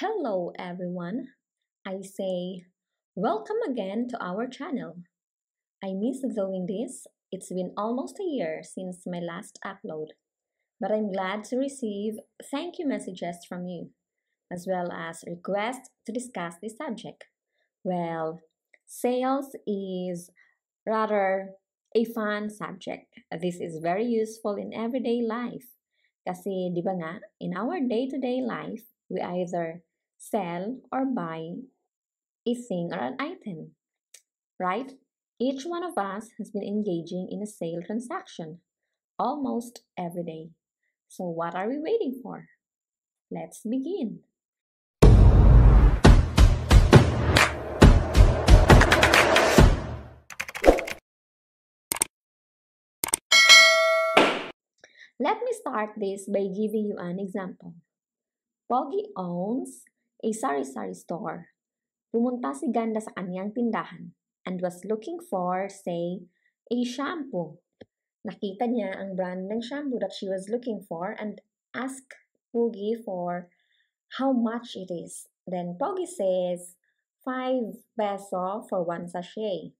Hello everyone. I say welcome again to our channel. I miss doing this. It's been almost a year since my last upload, but I'm glad to receive thank you messages from you, as well as requests to discuss this subject. Well, sales is rather a fun subject. This is very useful in everyday life. Kasi, di ba nga, in our day-to-day life, we either sell or buy a thing or an item, right? Each one of us has been engaging in a sale transaction almost every day. So, what are we waiting for? Let's begin. Let me start this by giving you an example. Pogi owns a sari-sari store. Pumunta si Ganda sa kanyang tindahan and was looking for, say, a shampoo. Nakita niya ang brand ng shampoo that she was looking for and asked Pogi for how much it is. Then Pogi says, 5 peso for one sachet.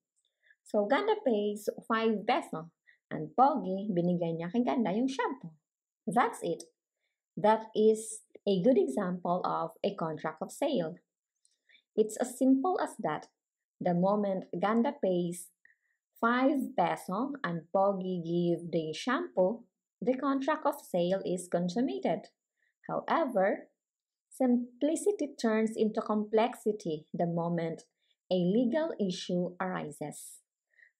So Ganda pays 5 peso. And Pogi, binigay niya kay Ganda yung shampoo. That's it. That is a good example of a contract of sale. It's as simple as that. The moment Ganda pays 5 peso and Pogi give the shampoo, the contract of sale is consummated. However, simplicity turns into complexity the moment a legal issue arises.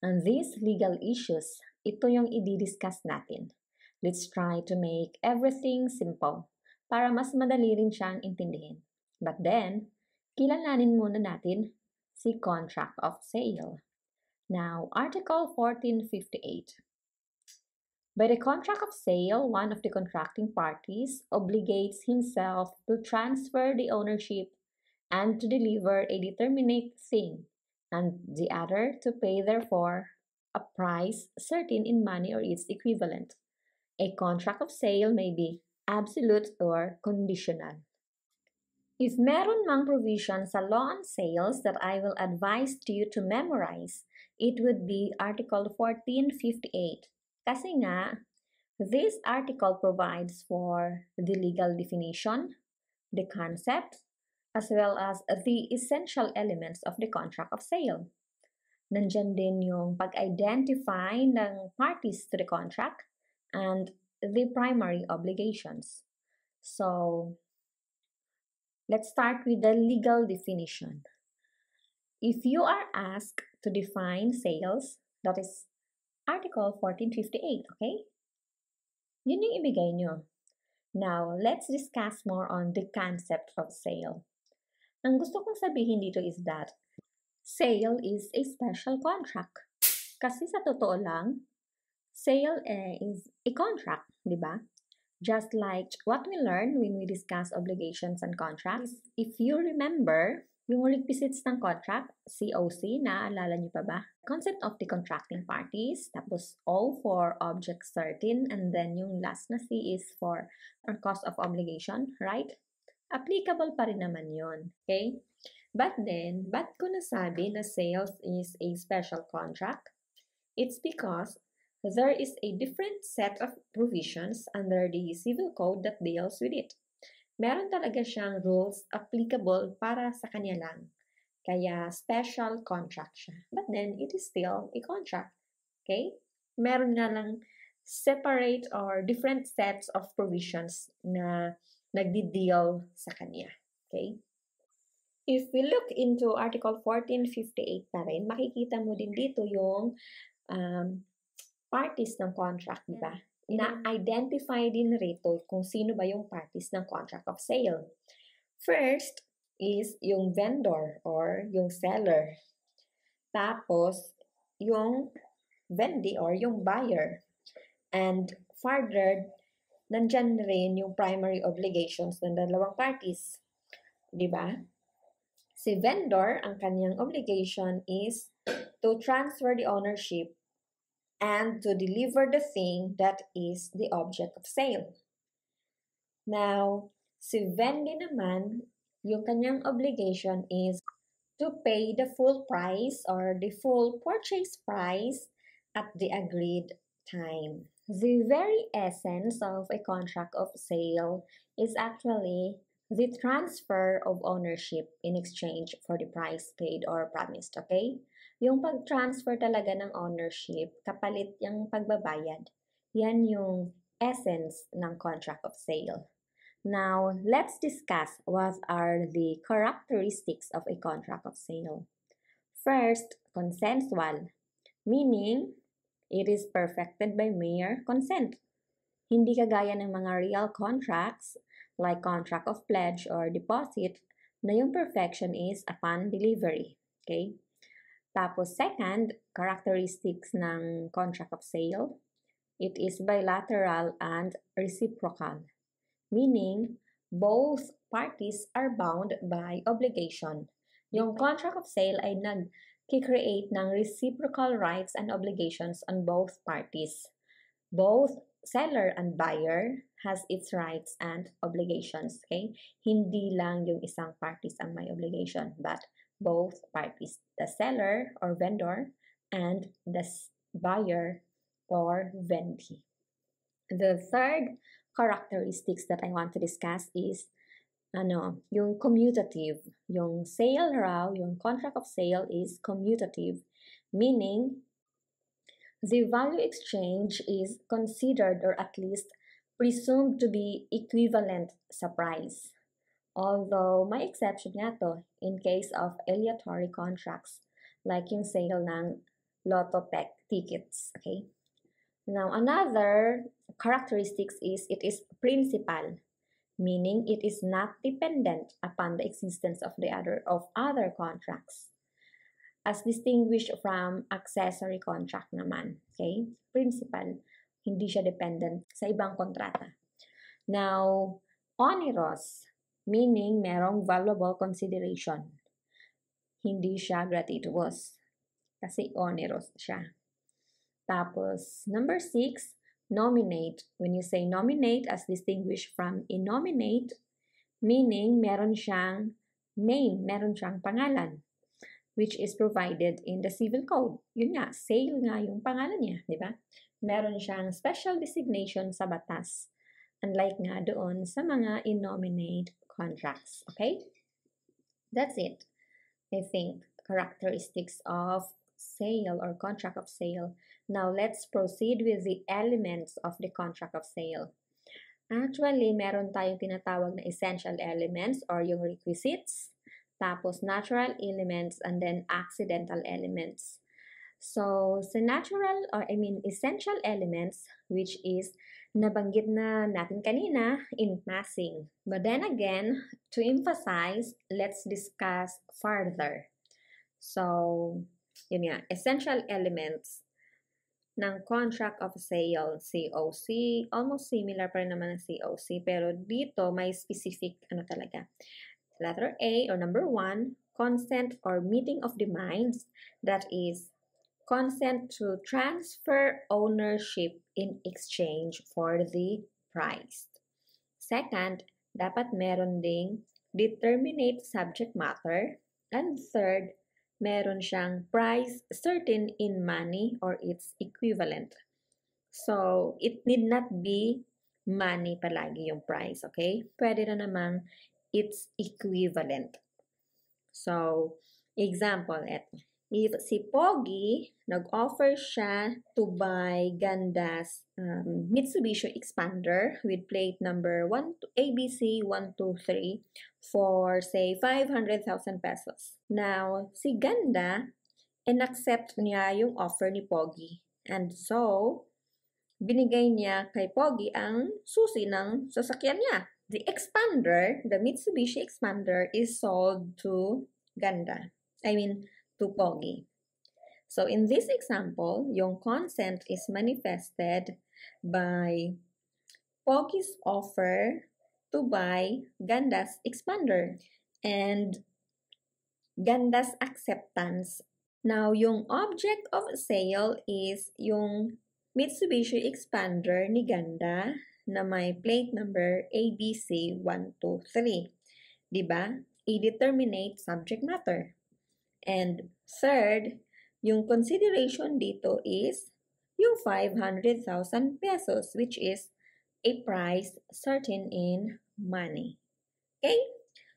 And these legal issues ito yung i-discuss natin. Let's try to make everything simple para mas madali rin siyang intindihin. But then, kilalanin muna natin si contract of sale. Now, Article 1458. By the contract of sale, one of the contracting parties obligates himself to transfer the ownership and to deliver a determinate thing, and the other to pay therefore a price certain in money or its equivalent. A contract of sale may be absolute or conditional. If meron mang provision sa law on sales that I will advise to you to memorize, it would be Article 1458. Kasi nga, this article provides for the legal definition, the concept, as well as the essential elements of the contract of sale. Nandyan din yung pag-identify ng parties to the contract and the primary obligations. So, let's start with the legal definition. If you are asked to define sales, that is Article 1458, okay? Yun yung ibigay. Now, let's discuss more on the concept of sale. Ang gusto kong sabihin dito is that sale is a special contract. Kasi sa totoo lang, sale eh, is a contract, di ba? Just like what we learned when we discuss obligations and contracts. If you remember, yung requisites ng contract, COC, naaalala niyo pa ba? Concept of the contracting parties, tapos O for object certain, and then yung last na C is for our cost of obligation, right? Applicable pa rin naman yun, okay? But then, ba't ko nasabi na sales is a special contract? It's because there is a different set of provisions under the civil code that deals with it. Meron talaga siyang rules applicable para sa kanya lang. Kaya special contract siya. But then, it is still a contract. Okay? Meron nga lang separate or different sets of provisions na nagdi-deal sa kanya. Okay? If we look into Article 1458 pa rin, makikita mo din dito yung um, parties ng contract, di ba? Na-identify din rito kung sino ba yung parties ng contract of sale. First is yung vendor or yung seller. Tapos, yung vendee or yung buyer. And further, nandyan rin yung primary obligations ng dalawang parties. Di ba? Si vendor, ang kanyang obligation is to transfer the ownership and to deliver the thing that is the object of sale. Now, si vendor naman, yung kanyang obligation is to pay the full price or the full purchase price at the agreed time. The very essence of a contract of sale is actually the transfer of ownership in exchange for the price paid or promised, okay? Yung pag-transfer talaga ng ownership, kapalit yung pagbabayad, yan yung essence ng contract of sale. Now, let's discuss what are the characteristics of a contract of sale. First, consensual, meaning it is perfected by mere consent. Hindi kagaya ng mga real contracts like contract of pledge or deposit na yung perfection is upon delivery. Okay? Tapos second, characteristics ng contract of sale. It is bilateral and reciprocal meaning both parties are bound by obligation. Yung contract of sale ay nag-create ng reciprocal rights and obligations on both parties. Both seller and buyer has its rights and obligations, okay? Hindi lang yung isang parties ang may obligation, but both parties, the seller or vendor and the buyer or vendee. The third characteristics that I want to discuss is ano, yung commutative. Yung sale raw, yung contract of sale is commutative, meaning the value exchange is considered or at least presumed to be equivalent sa price. Although may exception nga to in case of aleatory contracts like yung sale ng lotto tech tickets, okay? Now, another characteristics is it is principal, meaning it is not dependent upon the existence of the other of other contracts. As distinguished from accessory contract naman, okay? Principal, hindi siya dependent sa ibang kontrata. Now, onerous, meaning merong valuable consideration. Hindi siya gratuitous kasi onerous siya. Tapos, number six, nominate. When you say nominate as distinguished from innominate, meaning meron siyang name, meron siyang pangalan, which is provided in the civil code. Yun nga, sale nga yung pangalan niya, di ba? Meron siyang special designation sa batas. Unlike nga doon sa mga innominate contracts. Okay? That's it. I think characteristics of sale or contract of sale. Now, let's proceed with the elements of the contract of sale. Actually, meron tayong tinatawag na essential elements or yung requisites, tapos natural elements, and then accidental elements. So, sa natural or I mean essential elements, which is nabanggit na natin kanina in passing. But then again, to emphasize, let's discuss further. So, yun nga, essential elements ng contract of sale, COC. Almost similar pa rin naman ng COC, pero dito may specific ano talaga. Letter A or number one, consent or meeting of the minds. That is, consent to transfer ownership in exchange for the price. Second, dapat meron ding determinate subject matter. And third, meron siyang price certain in money or its equivalent. So, it need not be money palagi yung price, okay? Pwede na namang its equivalent. So, example, eto. If si Pogi, nag-offer siya to buy Ganda's um, Mitsubishi Expander with plate number 1 ABC123 for say 500,000 pesos. Now, si Ganda, in-accept niya yung offer ni Pogi. And so, binigay niya kay Pogi ang susi ng sasakyan niya. The Expander, the Mitsubishi Expander is sold to Ganda. I mean, to Pogi. So in this example, yung consent is manifested by Pogi's offer to buy Ganda's expander and Ganda's acceptance. Now, yung object of sale is yung Mitsubishi expander ni Ganda na may plate number ABC123. 'Di ba? a determinate subject matter. And third, yung consideration dito is yung 500,000 pesos, which is a price certain in money. Okay?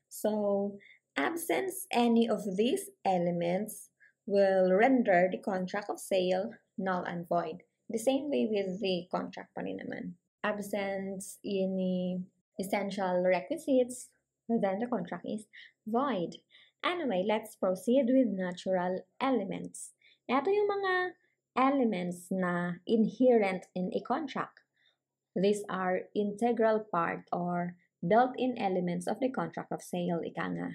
So, absence any of these elements will render the contract of sale null and void. The same way with the contract pa rin naman. Absence any essential requisites, then the contract is void. Anyway, let's proceed with natural elements. Ito yung mga elements na inherent in a contract. These are integral part or built-in elements of the contract of sale, ika nga,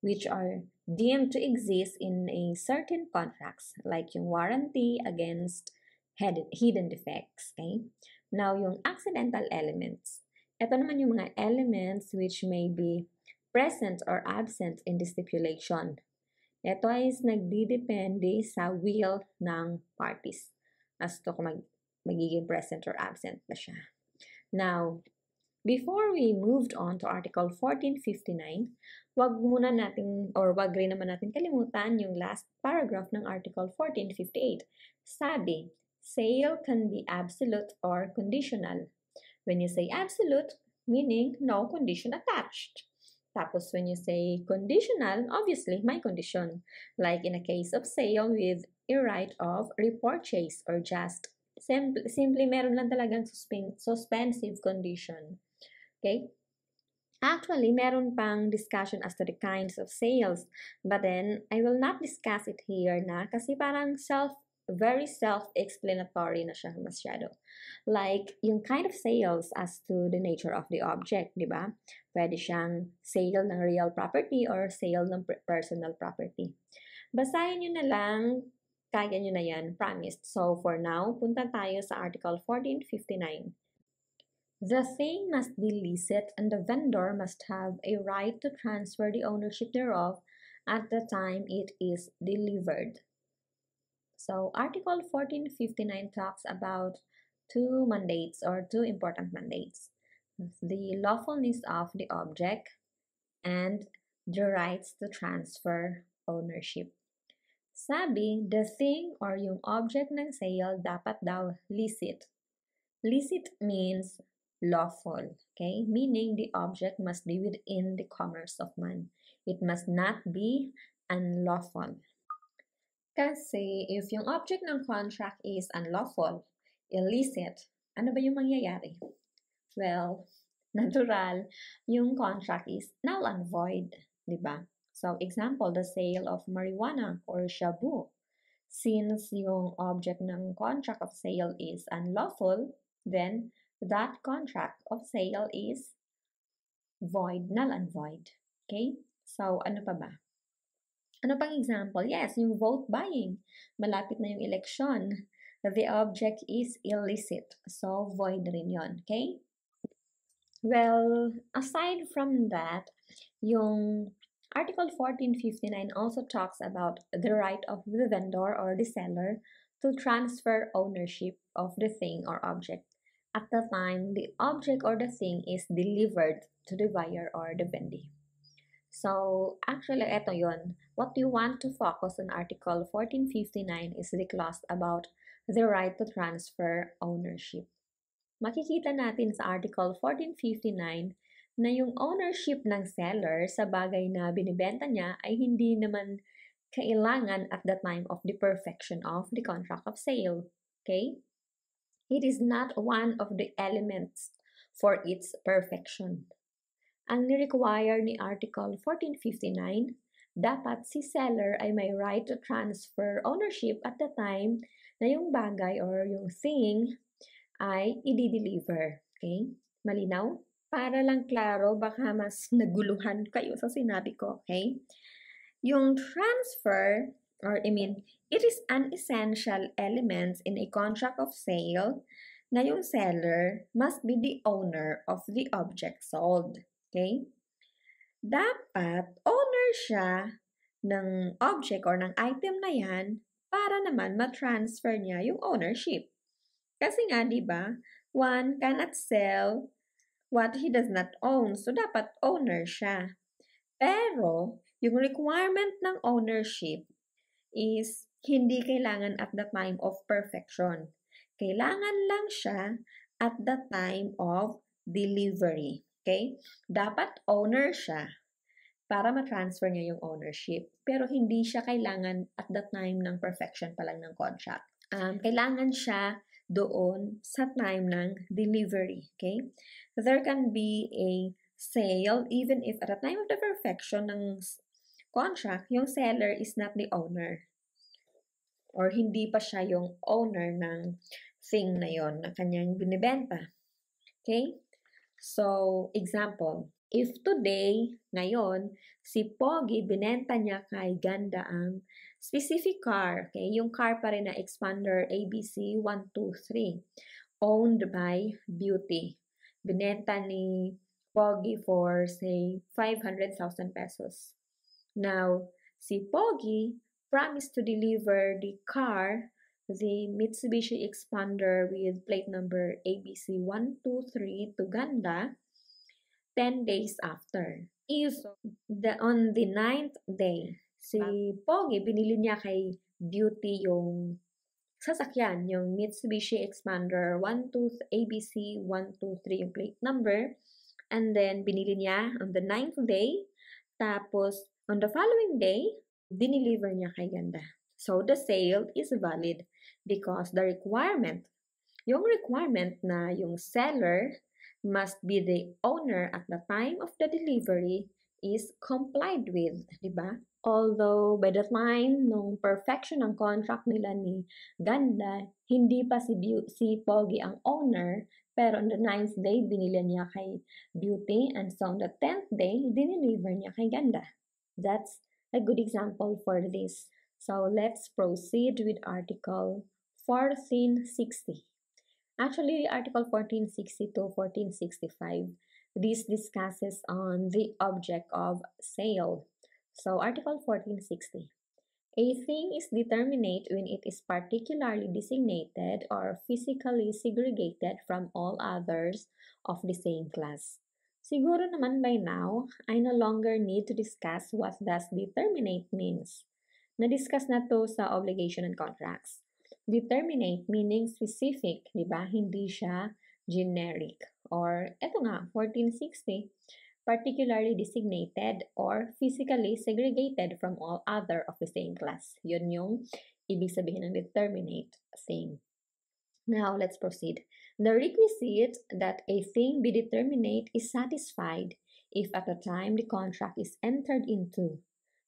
which are deemed to exist in a certain contracts like yung warranty against hidden defects, okay? Now, yung accidental elements. Ito naman yung mga elements which may be present or absent in the stipulation. Ito ay nagdidepende sa will ng parties as to kung mag, magiging present or absent ba siya. Now, Before we moved on to Article 1459, wag muna natin or wag rin naman natin kalimutan yung last paragraph ng Article 1458. Sabi, sale can be absolute or conditional. When you say absolute, meaning no condition attached. Tapos when you say conditional, obviously may condition. Like in a case of sale with a right of repurchase or just simply, simply meron lang talagang suspensive condition. Okay? Actually, meron pang discussion as to the kinds of sales. But then, I will not discuss it here na kasi parang self very self-explanatory na siya masyado. Like, yung kind of sales as to the nature of the object, di ba? Pwede siyang sale ng real property or sale ng personal property. Basahin nyo na lang, kaya nyo na yan, promised. So, for now, punta tayo sa Article 1459. The thing must be licit and the vendor must have a right to transfer the ownership thereof at the time it is delivered. So, Article 1459 talks about two mandates or two important mandates the lawfulness of the object and the rights to transfer ownership. Sabi, the thing or yung object ng sale dapat daw licit. Licit means lawful, okay? Meaning the object must be within the commerce of man. It must not be unlawful. Kasi if yung object ng contract is unlawful, illicit, ano ba yung mangyayari? Well, natural, yung contract is null and void, di ba? So, example, the sale of marijuana or shabu. Since yung object ng contract of sale is unlawful, then that contract of sale is void, null and void. Okay? So, ano pa ba? Ano pang example? Yes, yung vote buying. Malapit na yung election. The object is illicit. So, void rin yon. Okay? Well, aside from that, yung Article 1459 also talks about the right of the vendor or the seller to transfer ownership of the thing or object at the time the object or the thing is delivered to the buyer or the vendee. So, actually, ito yon. What you want to focus on Article 1459 is the clause about the right to transfer ownership. Makikita natin sa Article 1459 na yung ownership ng seller sa bagay na binibenta niya ay hindi naman kailangan at the time of the perfection of the contract of sale. Okay? It is not one of the elements for its perfection. Ang ni-require ni Article 1459, dapat si seller ay may right to transfer ownership at the time na yung bagay or yung thing ay i-deliver. Okay? Malinaw? Para lang klaro, baka mas naguluhan kayo sa sinabi ko. Okay? Yung transfer or I mean, it is an essential element in a contract of sale na yung seller must be the owner of the object sold. Okay? Dapat owner siya ng object or ng item na yan para naman ma-transfer niya yung ownership. Kasi nga, di ba, one cannot sell what he does not own. So, dapat owner siya. Pero, yung requirement ng ownership is hindi kailangan at the time of perfection. Kailangan lang siya at the time of delivery. Okay? Dapat owner siya para ma-transfer niya yung ownership. Pero hindi siya kailangan at the time ng perfection pa lang ng contract. Um, kailangan siya doon sa time ng delivery. Okay? There can be a sale even if at the time of the perfection ng contract, yung seller is not the owner. Or hindi pa siya yung owner ng thing na yon na kanyang binibenta. Okay? So, example, if today, ngayon, si Pogi, binenta niya kay Ganda ang specific car, okay, yung car pa rin na Expander ABC 123, owned by Beauty. Binenta ni Pogi for, say, 500,000 pesos. Now, si Pogi promised to deliver the car the Mitsubishi Expander with plate number ABC123 to Ganda 10 days after. If the, on the ninth day, si Pogi, binili niya kay Beauty yung sasakyan, yung Mitsubishi Expander 12 ABC 123 yung plate number. And then, binili niya on the ninth day. Tapos, on the following day, dineliver niya kay Ganda. So, the sale is valid because the requirement, yung requirement na yung seller must be the owner at the time of the delivery is complied with, di ba? Although by the time nung perfection ng contract nila ni Ganda, hindi pa si, Be- si Pogi ang owner, pero on the ninth day, binili niya kay Beauty, and so on the tenth day, dineliver niya kay Ganda. That's a good example for this. So let's proceed with Article 1460. Actually, Article 1460 to 1465, this discusses on the object of sale. So Article 1460. A thing is determinate when it is particularly designated or physically segregated from all others of the same class. Siguro naman by now, I no longer need to discuss what does determinate means. Na-discuss na to sa obligation and contracts. Determinate meaning specific, di ba? Hindi siya generic. Or, eto nga, 1460, particularly designated or physically segregated from all other of the same class. Yun yung ibig sabihin ng determinate thing. Now, let's proceed. The requisite that a thing be determinate is satisfied if at the time the contract is entered into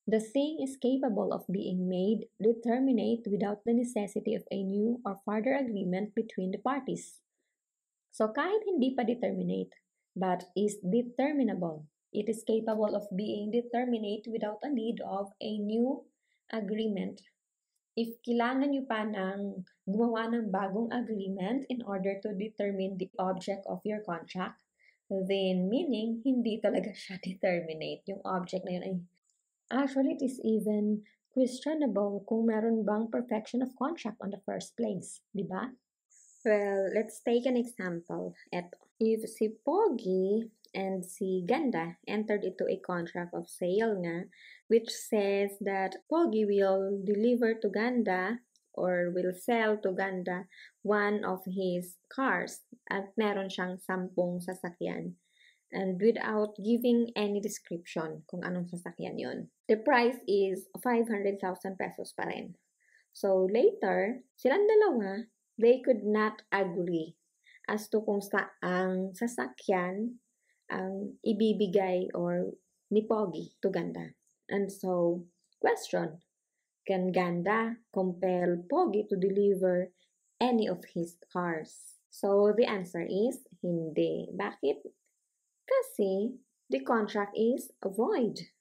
The thing is capable of being made determinate without the necessity of a new or further agreement between the parties. So kahit hindi pa determinate, but is determinable, it is capable of being determinate without a need of a new agreement. If kailangan nyo pa ng gumawa ng bagong agreement in order to determine the object of your contract, then meaning hindi talaga siya determinate. Yung object na yun ay Actually, it is even questionable kung meron bang perfection of contract on the first place, di ba? Well, let's take an example. Eto. If si Pogi and si Ganda entered into a contract of sale nga, which says that Pogi will deliver to Ganda or will sell to Ganda one of his cars at meron siyang sampung sasakyan and without giving any description kung anong sasakyan yon. The price is 500,000 pesos pa rin. So later, silang dalawa, they could not agree as to kung saang sasakyan ang ibibigay or ni Pogi to Ganda. And so, question, can Ganda compel Pogi to deliver any of his cars? So, the answer is hindi. Bakit? Kasi, the contract is void.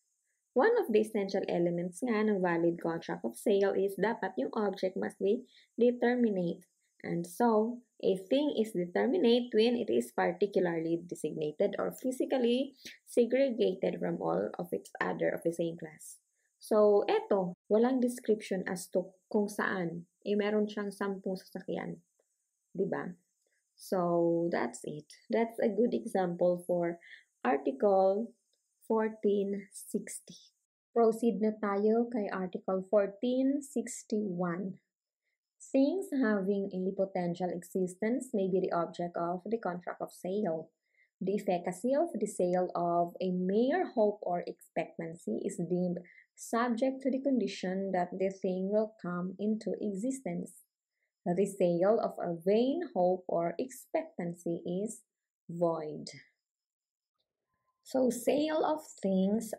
One of the essential elements nga ng valid contract of sale is dapat yung object must be determinate. And so, a thing is determinate when it is particularly designated or physically segregated from all of its other of the same class. So, eto, walang description as to kung saan. Eh, meron siyang sampung sasakyan. ba? Diba? So that's it. That's a good example for Article 1460. Proceed na tayo kay Article 1461. Things having a potential existence may be the object of the contract of sale. The efficacy of the sale of a mere hope or expectancy is deemed subject to the condition that the thing will come into existence. The sale of a vain hope or expectancy is void. So, sale of things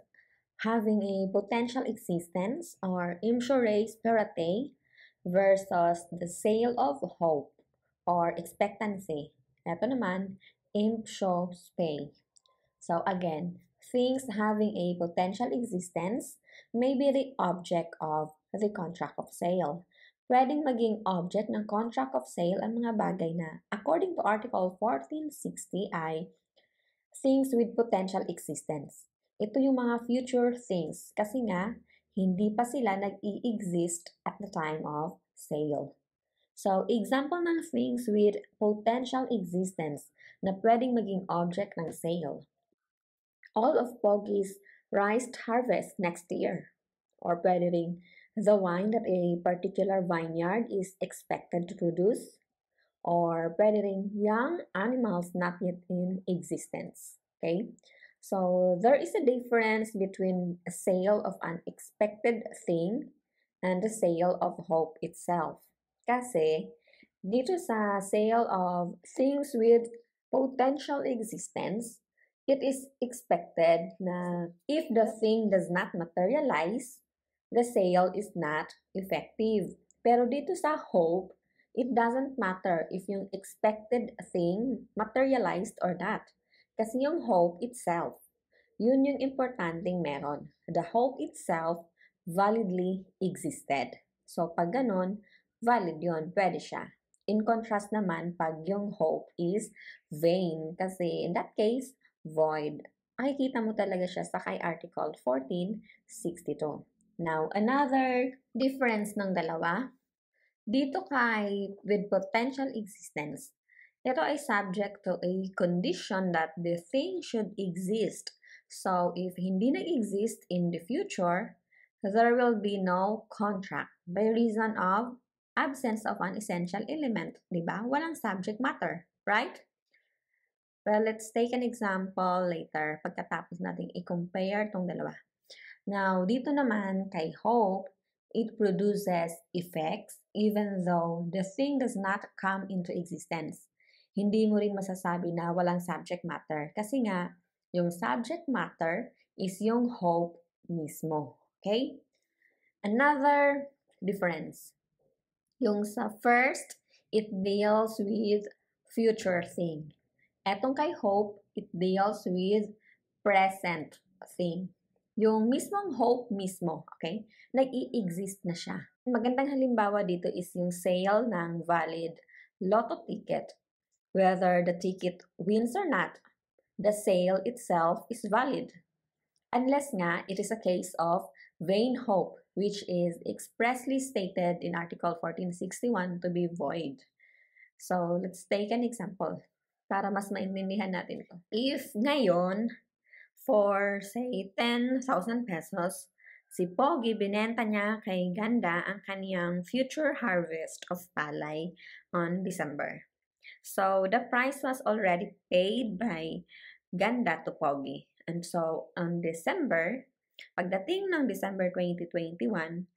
having a potential existence or imsures perate versus the sale of hope or expectancy. Ito naman, pay. So again, things having a potential existence may be the object of the contract of sale. Pwedeng maging object ng contract of sale ang mga bagay na, according to Article 1460 ay things with potential existence. Ito yung mga future things kasi nga hindi pa sila nag-i-exist at the time of sale. So, example ng things with potential existence na pwedeng maging object ng sale. All of Poggy's rice harvest next year. Or pwede rin the wine that a particular vineyard is expected to produce. Or pwede rin young animals not yet in existence. Okay? So, there is a difference between a sale of an expected thing and the sale of hope itself. Kasi, dito sa sale of things with potential existence, it is expected na if the thing does not materialize, the sale is not effective. Pero dito sa hope, it doesn't matter if yung expected thing materialized or not. Kasi yung hope itself, yun yung importanteng meron. The hope itself validly existed. So, pag ganun, valid yun, pwede siya. In contrast naman, pag yung hope is vain, kasi in that case, void. Makikita mo talaga siya sa kay Article 1462. Now, another difference ng dalawa, dito kay with potential existence, ito ay subject to a condition that the thing should exist. So, if hindi nag-exist in the future, there will be no contract by reason of absence of an essential element. Diba? Walang subject matter, right? Well, let's take an example later pagkatapos natin i-compare tong dalawa. Now, dito naman kay hope, it produces effects even though the thing does not come into existence hindi mo rin masasabi na walang subject matter. Kasi nga, yung subject matter is yung hope mismo. Okay? Another difference. Yung sa first, it deals with future thing. Etong kay hope, it deals with present thing. Yung mismong hope mismo, okay? Nag-i-exist na siya. Magandang halimbawa dito is yung sale ng valid lotto ticket Whether the ticket wins or not, the sale itself is valid. Unless nga it is a case of vain hope, which is expressly stated in Article 1461 to be void. So, let's take an example para mas maintindihan natin ito. If ngayon, for say 10,000 pesos, si Pogi binenta niya kay Ganda ang kaniyang future harvest of palay on December. So the price was already paid by Ganda to Pogi. And so on December, pagdating ng December 2021,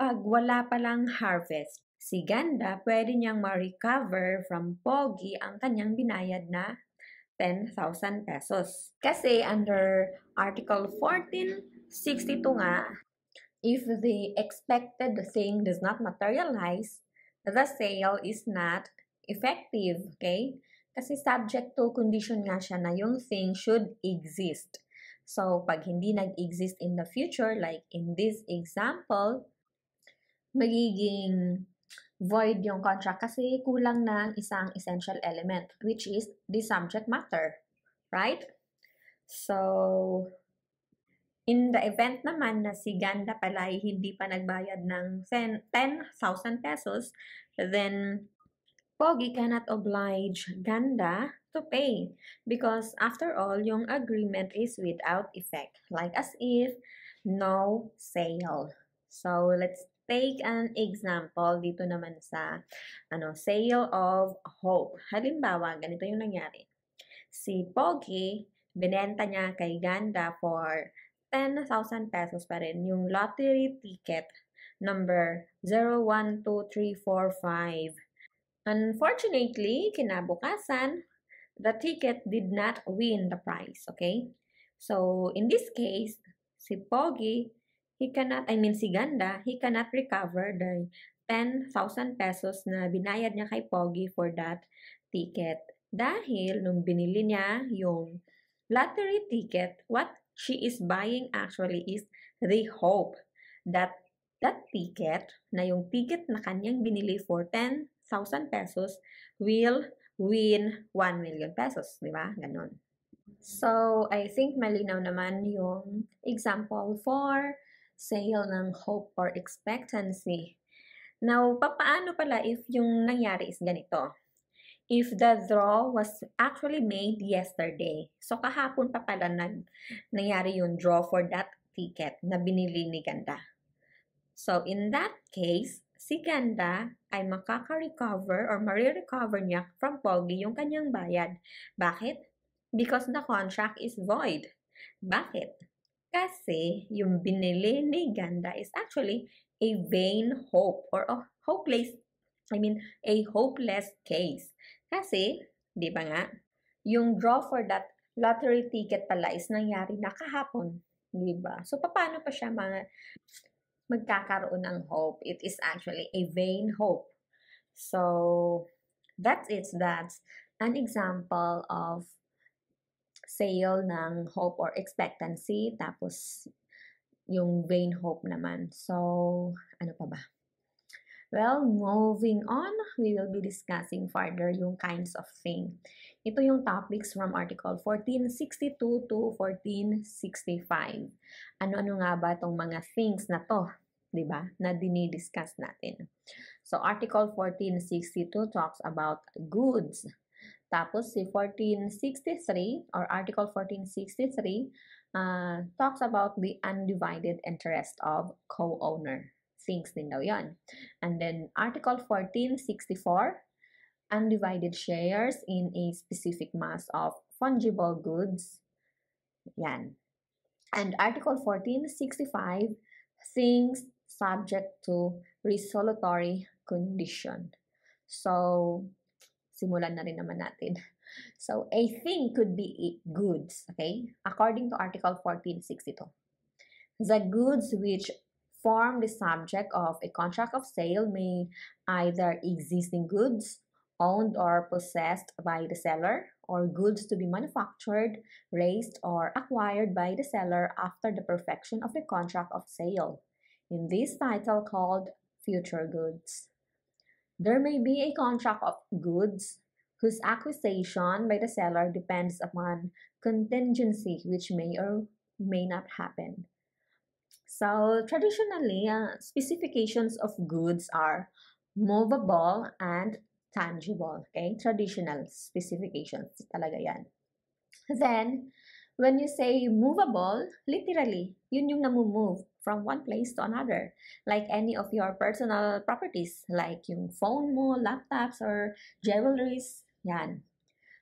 pag wala pa lang harvest, si Ganda pwede niyang ma-recover from Pogi ang kanyang binayad na 10,000 pesos. Kasi under Article 1462 nga, if the expected thing does not materialize, the sale is not effective, okay? Kasi subject to condition nga siya na yung thing should exist. So, pag hindi nag-exist in the future, like in this example, magiging void yung contract kasi kulang na isang essential element, which is the subject matter. Right? So, in the event naman na si Ganda pala ay hindi pa nagbayad ng 10,000 pesos, then Pogi cannot oblige Ganda to pay because after all, yung agreement is without effect, like as if no sale. So let's take an example dito naman sa ano, sale of hope. Halimbawa, ganito yung nangyari. Si Pogi, binenta niya kay Ganda for 10,000 pesos pa rin yung lottery ticket number 012345. Unfortunately, kinabukasan, the ticket did not win the prize, okay? So, in this case, si Pogi he cannot, I mean si Ganda, he cannot recover the 10,000 pesos na binayad niya kay Pogi for that ticket. Dahil nung binili niya yung lottery ticket, what she is buying actually is the hope that that ticket, na yung ticket na kanyang binili for 10,000 pesos, will win 1 million pesos. Di ba? Ganon. So, I think malinaw naman yung example for sale ng hope or expectancy. Now, papaano pala if yung nangyari is ganito? If the draw was actually made yesterday. So, kahapon pa pala nag, nangyari yung draw for that ticket na binili ni Ganda. So, in that case, si Ganda ay makaka-recover or marirecover niya from Pogi yung kanyang bayad. Bakit? Because the contract is void. Bakit? Kasi yung binili ni Ganda is actually a vain hope or a hopeless, I mean, a hopeless case. Kasi, di ba nga, yung draw for that lottery ticket pala is nangyari na kahapon. Di ba? So, paano pa siya mga magkakaroon ng hope? It is actually a vain hope. So, that's it. That's an example of sale ng hope or expectancy, tapos yung vain hope naman. So, ano pa ba? Well, moving on, we will be discussing further yung kinds of thing. Ito yung topics from Article 1462 to 1465. Ano-ano nga ba itong mga things na to, di ba, na dinidiscuss natin. So, Article 1462 talks about goods, tapos si 1463 or Article 1463 uh, talks about the undivided interest of co-owner. Things din daw yan. And then Article 1464, undivided shares in a specific mass of fungible goods. Yan. And Article 1465, things subject to resolutory condition. So, simulan na rin naman natin. So, a thing could be goods, okay? According to Article 1462. The goods which form the subject of a contract of sale may either existing goods, owned or possessed by the seller, or goods to be manufactured, raised, or acquired by the seller after the perfection of the contract of sale. In this title called future goods. There may be a contract of goods whose acquisition by the seller depends upon contingency which may or may not happen. So, traditionally, uh, specifications of goods are movable and tangible. Okay? Traditional specifications talaga yan. Then, when you say movable, literally, yun yung namumove from one place to another. Like any of your personal properties, like yung phone mo, laptops, or jewelries, yan.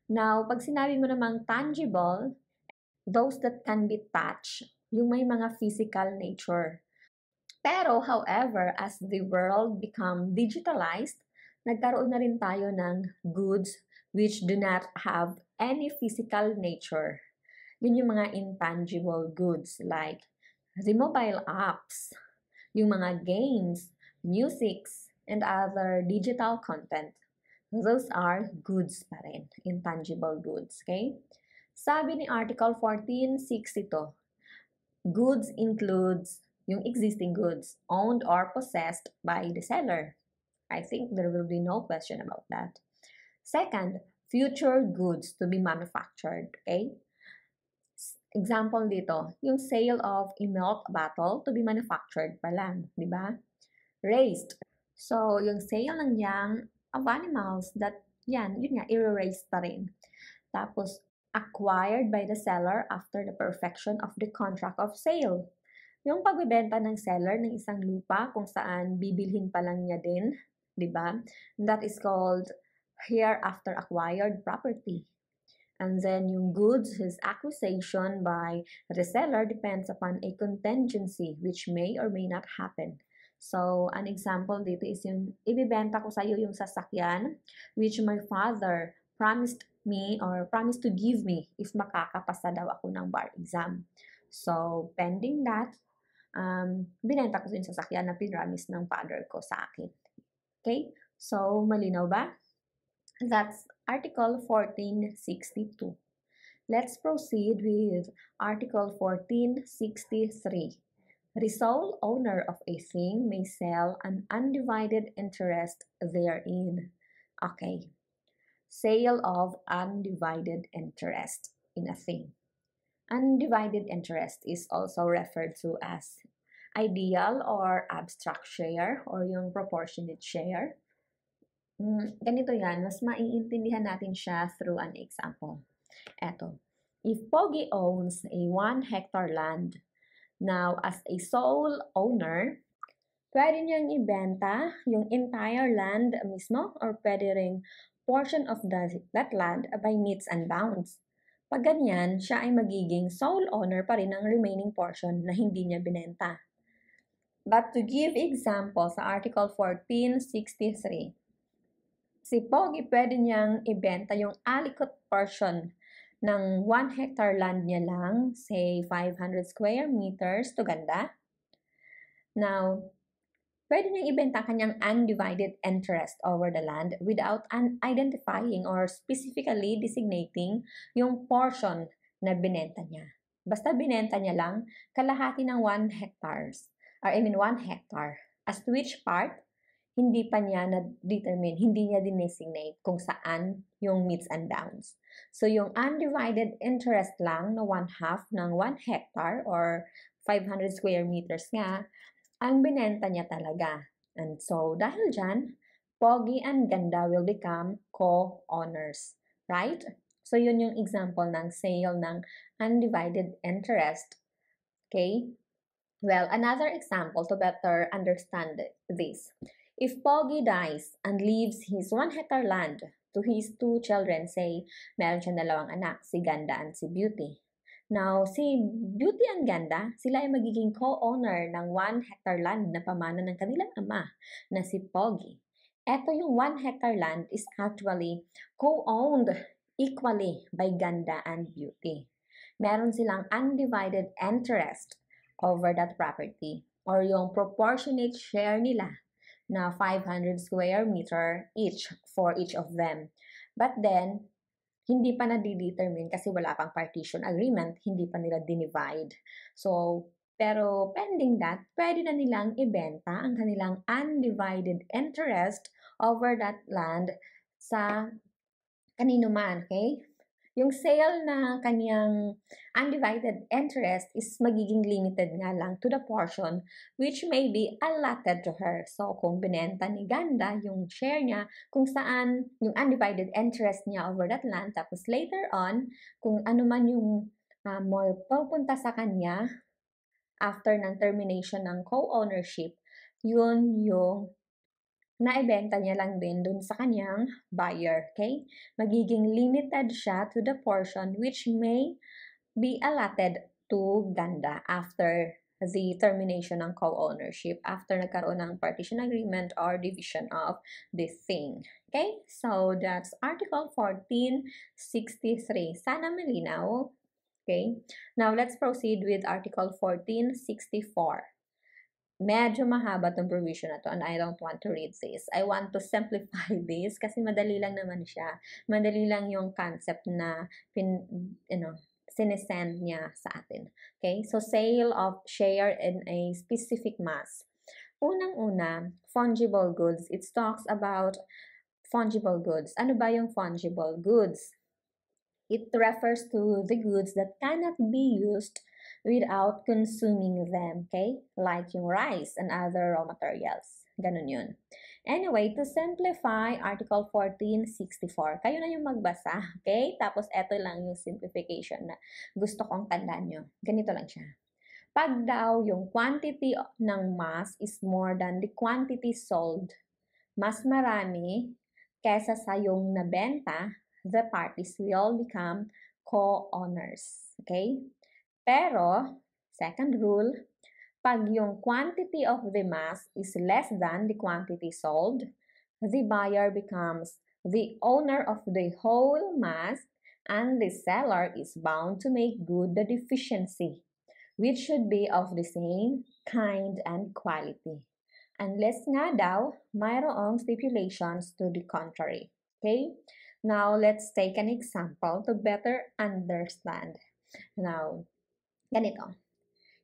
Now, pag sinabi mo namang tangible, those that can be touched, yung may mga physical nature. Pero, however, as the world become digitalized, nagkaroon na rin tayo ng goods which do not have any physical nature. Yun yung mga intangible goods like the mobile apps, yung mga games, musics, and other digital content. Those are goods pa rin, intangible goods, okay? Sabi ni Article 1462, goods includes yung existing goods owned or possessed by the seller. I think there will be no question about that. Second, future goods to be manufactured, okay? Example dito, yung sale of a milk bottle to be manufactured pa lang, di ba? Raised. So, yung sale ng young of animals that, yan, yun nga, i-raised pa rin. Tapos, acquired by the seller after the perfection of the contract of sale. Yung pagbebenta ng seller ng isang lupa kung saan bibilhin pa lang niya din, di ba? That is called hereafter acquired property. And then yung goods, his acquisition by the seller depends upon a contingency which may or may not happen. So, an example dito is yung ibibenta ko sa iyo yung sasakyan which my father promised me or promised to give me if makakapasa daw ako ng bar exam. So, pending that, um, binenta ko yung sasakyan na pinramis ng father ko sa akin. Okay? So, malinaw ba? That's Article 1462. Let's proceed with Article 1463. The sole owner of a thing may sell an undivided interest therein. Okay. Sale of undivided interest in a thing. Undivided interest is also referred to as ideal or abstract share or yung proportionate share. Mm, ganito yan, mas maiintindihan natin siya through an example. Eto, if Pogi owns a 1 hectare land, now as a sole owner, pwede niyang ibenta yung entire land mismo or pwede ring portion of the, that land by meets and bounds. Pag ganyan, siya ay magiging sole owner pa rin ng remaining portion na hindi niya binenta. But to give example sa Article 1463, si Pogi pwede niyang ibenta yung alikot portion ng 1 hectare land niya lang, say 500 square meters to ganda. Now, pwede niyang ibenta kanyang undivided interest over the land without un- identifying or specifically designating yung portion na binenta niya. Basta binenta niya lang kalahati ng 1 hectares, or I mean 1 hectare. As to which part, hindi pa niya na-determine, hindi niya dinesignate kung saan yung meets and bounds. So, yung undivided interest lang na one half ng 1 hectare or 500 square meters nga, ang binenta niya talaga. And so, dahil dyan, Pogi and Ganda will become co-owners. Right? So, yun yung example ng sale ng undivided interest. Okay? Well, another example to better understand this. If Pogi dies and leaves his one hectare land to his two children, say, meron siya dalawang anak, si Ganda and si Beauty. Now, si Beauty and Ganda, sila ay magiging co-owner ng one hectare land na pamana ng kanilang ama na si Pogi. Ito yung one hectare land is actually co-owned equally by Ganda and Beauty. Meron silang undivided interest over that property or yung proportionate share nila na 500 square meter each for each of them. But then, hindi pa na-determine kasi wala pang partition agreement, hindi pa nila dinivide. So, pero pending that, pwede na nilang ibenta ang kanilang undivided interest over that land sa kanino man, okay? Yung sale na kanyang undivided interest is magiging limited nga lang to the portion which may be allotted to her. So, kung binenta ni Ganda yung share niya, kung saan yung undivided interest niya over that land, tapos later on, kung ano man yung uh, mo pupunta sa kanya after ng termination ng co-ownership, yun yung naibenta niya lang din dun sa kanyang buyer, okay? Magiging limited siya to the portion which may be allotted to Ganda after the termination ng co-ownership after nagkaroon ng partition agreement or division of the thing. Okay? So, that's Article 1463. Sana malinaw. Okay? Now, let's proceed with Article 1464 medyo mahaba tong provision na to and I don't want to read this. I want to simplify this kasi madali lang naman siya. Madali lang yung concept na pin, you know, sinesend niya sa atin. Okay? So, sale of share in a specific mass. Unang-una, fungible goods. It talks about fungible goods. Ano ba yung fungible goods? It refers to the goods that cannot be used without consuming them, okay? Like yung rice and other raw materials. Ganun yun. Anyway, to simplify Article 1464, kayo na yung magbasa, okay? Tapos, eto lang yung simplification na gusto kong tandaan nyo. Ganito lang siya. Pag daw yung quantity ng mass is more than the quantity sold, mas marami kesa sa yung nabenta, the parties will become co-owners. Okay? Pero, second rule, pag yung quantity of the mass is less than the quantity sold, the buyer becomes the owner of the whole mass and the seller is bound to make good the deficiency, which should be of the same kind and quality. Unless nga daw, mayroong stipulations to the contrary. Okay? Now, let's take an example to better understand. Now, ganito.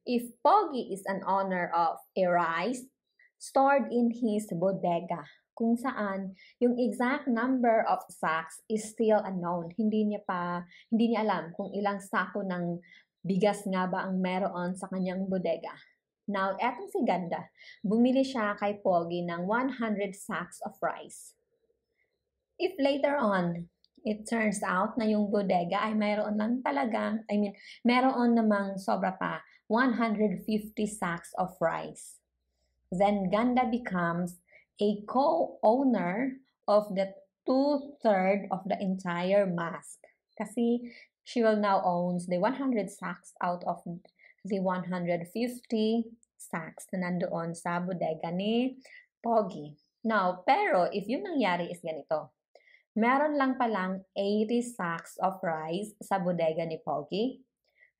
If Pogi is an owner of a rice stored in his bodega, kung saan yung exact number of sacks is still unknown. Hindi niya pa, hindi niya alam kung ilang sako ng bigas nga ba ang meron sa kanyang bodega. Now, etong si Ganda, bumili siya kay Pogi ng 100 sacks of rice. If later on, it turns out na yung bodega ay mayroon lang talagang, I mean, meron namang sobra pa, 150 sacks of rice. Then Ganda becomes a co-owner of the two-third of the entire mask. Kasi she will now owns the 100 sacks out of the 150 sacks na nandoon sa bodega ni Pogi. Now, pero if yung nangyari is ganito, meron lang palang 80 sacks of rice sa bodega ni Pogi,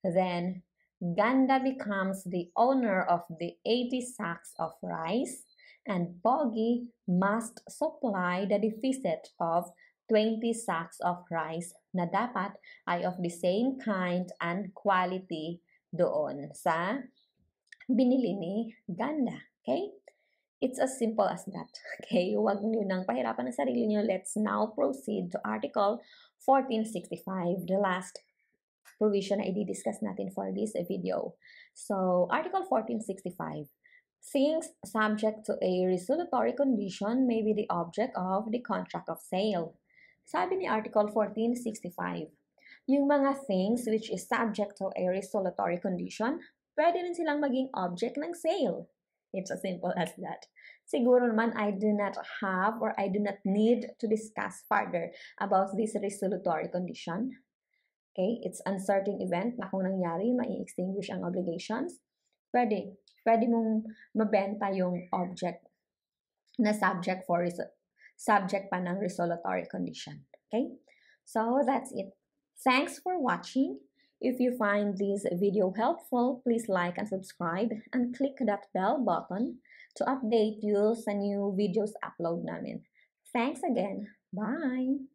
then Ganda becomes the owner of the 80 sacks of rice, and Pogi must supply the deficit of 20 sacks of rice na dapat ay of the same kind and quality doon sa binili ni Ganda. Okay? It's as simple as that. Okay? Huwag niyo nang pahirapan ang sarili niyo. Let's now proceed to Article 1465, the last provision na i-discuss natin for this video. So, Article 1465. Things subject to a resolutory condition may be the object of the contract of sale. Sabi ni Article 1465, yung mga things which is subject to a resolutory condition, pwede rin silang maging object ng sale. It's as simple as that. Siguro naman, I do not have or I do not need to discuss further about this resolutory condition. Okay? It's uncertain event na kung nangyari, mai-extinguish ang obligations. Pwede. Pwede mong mabenta yung object na subject for subject pa ng resolutory condition. Okay? So, that's it. Thanks for watching. If you find this video helpful, please like and subscribe and click that bell button to update you sa new videos upload namin. Thanks again. Bye!